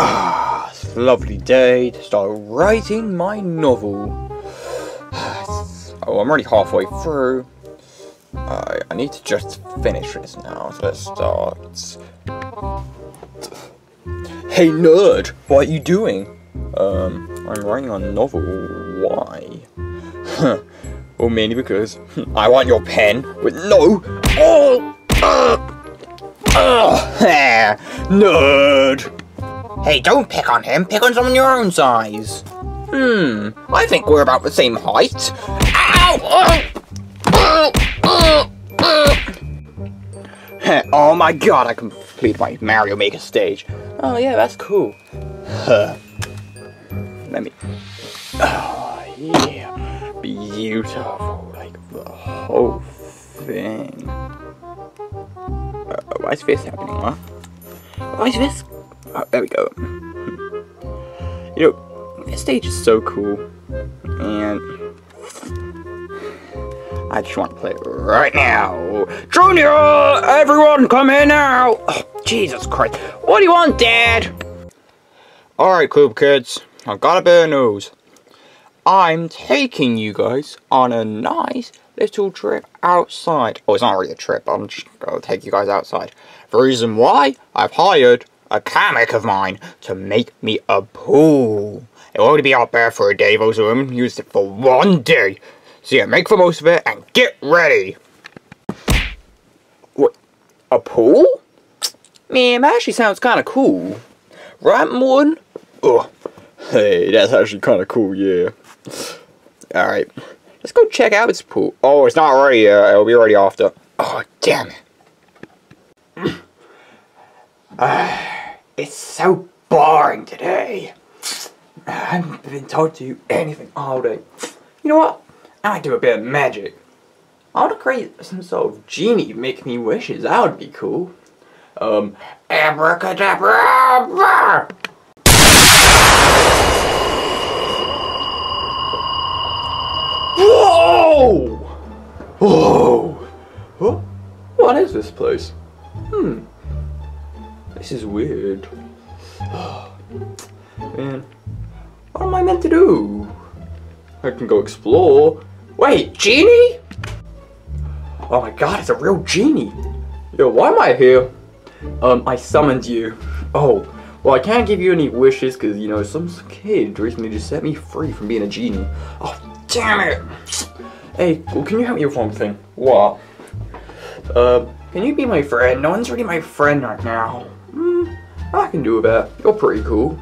Ah, it's a lovely day to start writing my novel. oh, I'm already halfway through. I I need to just finish this now, so let's start. Hey nerd, what are you doing? Um, I'm writing a novel. Why? well, mainly because I want your pen with no. Oh! Uh, uh, nerd! Hey, don't pick on him. Pick on someone your own size. Hmm, I think we're about the same height. Ow! oh my god, I completed my Mario Maker stage. Oh yeah, that's cool. Let me... Oh yeah, beautiful, like the whole thing. Uh, why is this happening, huh? Why is this? Oh, there we go. You know, this stage is so cool, and I just want to play it right now. Junior, everyone, come in now. Oh, Jesus Christ, what do you want, Dad? All right, cool kids, I've got a bit of news. I'm taking you guys on a nice little trip outside. Oh, it's not really a trip. I'm just gonna take you guys outside. The reason why I've hired a Kamek of mine to make me a pool. It will only be out there for a day, those of them used it for one day. So yeah, make the most of it and get ready. What? A pool? Man, that actually sounds kind of cool. Right, Morton? Oh, hey, that's actually kind of cool, yeah. Alright, let's go check out this pool. Oh, it's not ready yet. It'll be ready after. Oh, damn it. uh, it's so boring today. I haven't been told to do anything all day. You know what? I might do a bit of magic. I want to create some sort of genie make me wishes. That would be cool. Um, abracadabra! Whoa! Whoa! Huh? What is this place? Hmm. This is weird. Man, what am I meant to do? I can go explore. Wait, genie? Oh my god, it's a real genie. Yo, why am I here? Um, I summoned you. Oh, well, I can't give you any wishes because, you know, some kid recently just set me free from being a genie. Oh, damn it! Hey, well, can you help me with one thing? What? Uh, can you be my friend? No one's really my friend right now. Hmm, I can do that. You're pretty cool.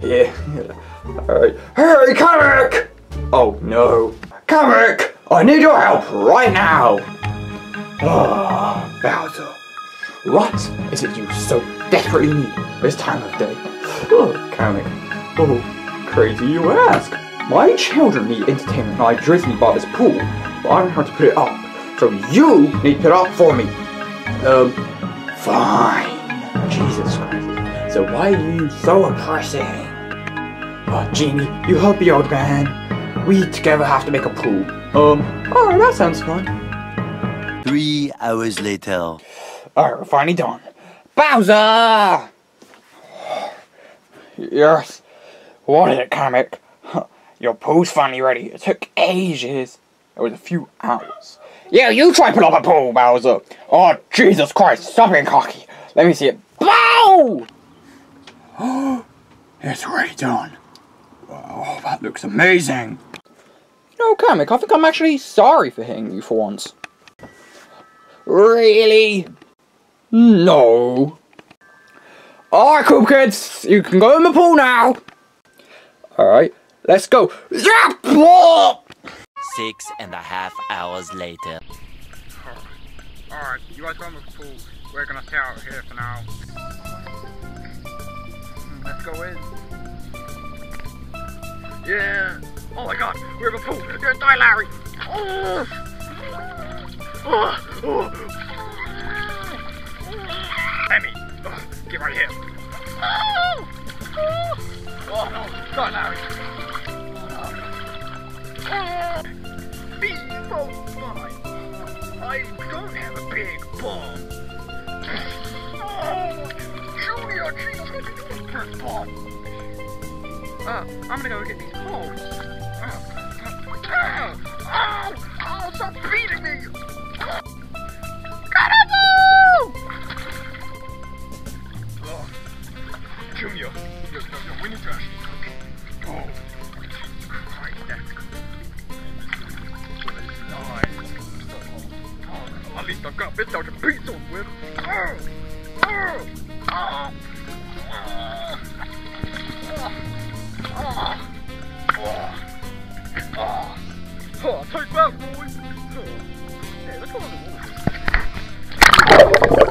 Yeah. Alright. Hey, Kamek! Oh, no. Kamek! I need your help right now! Oh, Bowser. What is it you so desperately need this time of day? Oh, Kamek. Oh, crazy you ask. My children need entertainment and I drizzly bought this pool, but I don't have to put it up. So you need to put it up for me. Um, fine. Jesus Christ. So why are you so oppressing? Oh, Genie, you help the old man. We together have to make a pool. Um, alright, that sounds fun. Three hours later. Alright, we're finally done. Bowser! Yes. What is it, Kamek? Your pool's finally ready. It took ages. It was a few hours. Yeah, you try put up a pool, Bowser. Oh, Jesus Christ, stop being cocky. Let me see it. Bow! it's already done. Oh, that looks amazing. No, Kamek, I think I'm actually sorry for hitting you for once. Really? No. Alright, cool kids, you can go in the pool now. Alright, let's go. Six and a half hours later. Alright, you guys go in the pool. We're gonna stay out here for now. Let's go in. Yeah. Oh my god, we're the pool. You're gonna die, Larry. Oh. Oh. Oh. Emmy, get right here. Oh. oh no, die, Larry. Oh. Be. I don't have a big ball. Oh, Jesus, first ball. Uh, I'm gonna go get these poles. Uh, uh, oh, oh, stop beating me! Caramba! Oh, Junior, yo, we need to actually cook. Oh, Christ, that's Oh, at least I've got this out beat on with. Oh, oh, oh, oh, oh, oh, oh, take that, boys. Oh. Hey, let's go on the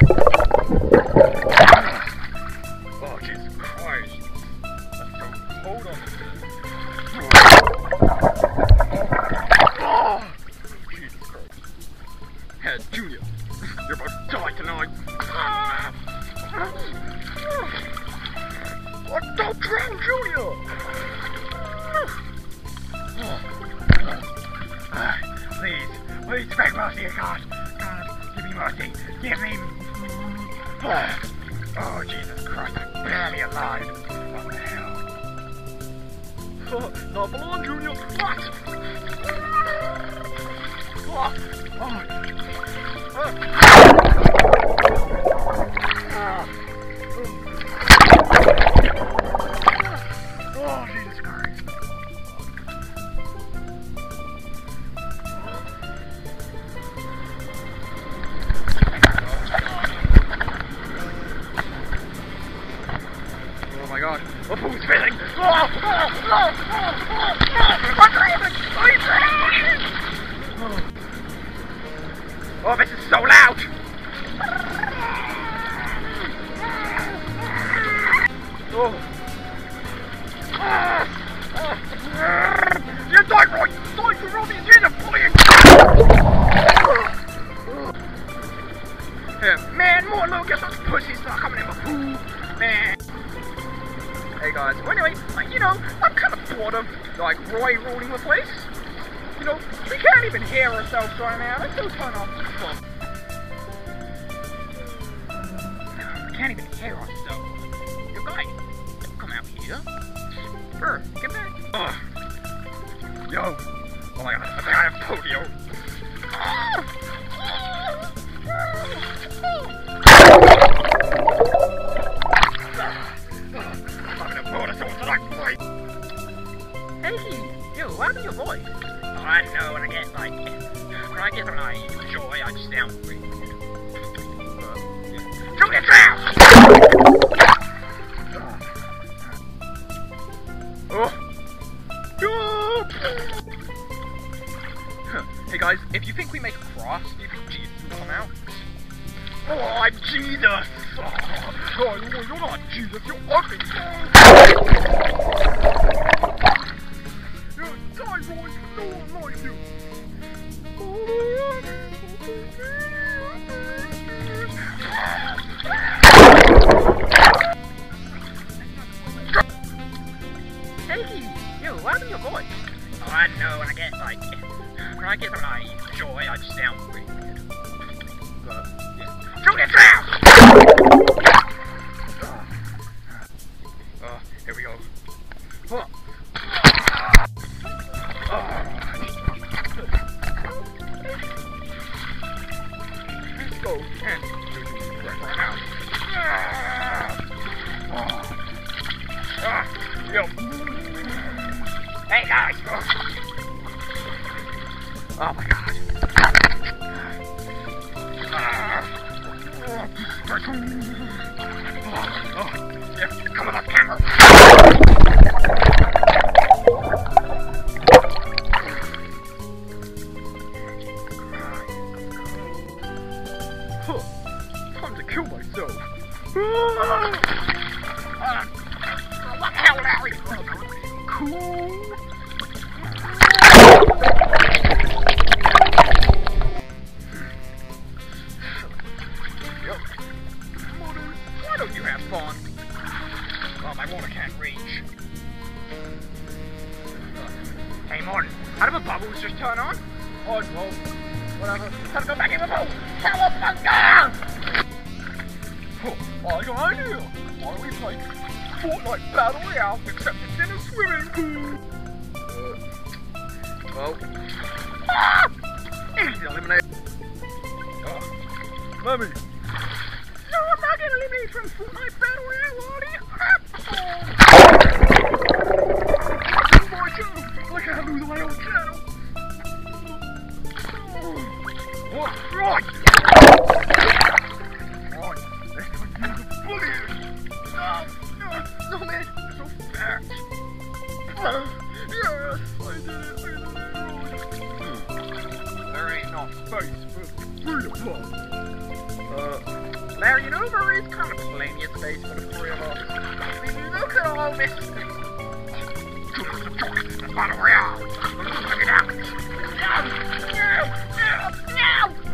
Please, beg mercy God. God, give me mercy. Give me... Oh, Jesus Christ, I'm barely alive. What the hell? Oh, not for long, Junior. What? Oh, oh. Oh, Hey guys, well anyway, uh, you know, I'm kind of bored of, like, Roy ruling the place. You know, we can't even hear ourselves right now. Let's go turn off the phone. We can't even hear ourselves. You guys, don't come out here. Brr, get back. Ugh. Yo. Oh. Hey guys, if you think we make a cross, you think Jesus will come out? Oh, I'm Jesus! Oh, you're not Jesus, you're ugly! You die, Roy! No one likes you! Oh my god. Ah. Play Fortnite Battle Royale, except swimming pool. Uh, well. Ah! Easy eliminate. Oh. Mummy. No, I'm not getting eliminated from Fortnite Battle Royale, Lottie. Oh, my channel. Like I have lose my own channel. Oh. Right. Larry, you know there is kind of plenty of space for the three of us. I mean, look at all this.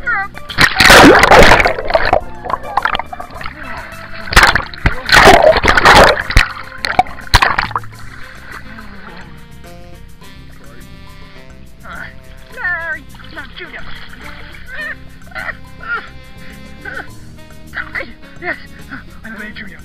Look. Larry, not Junior. Yes, I'm a Junior.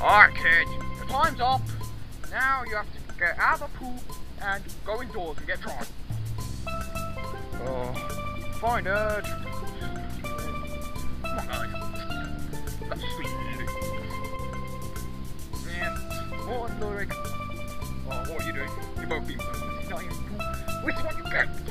Alright kids, the time's up. Now you have to get out of the pool and go indoors and get dry. Oh, fine uh, nerd. Come on guys. That's sweet. Lurig? Oh, what are you doing? You both be not even pool. Which one you get?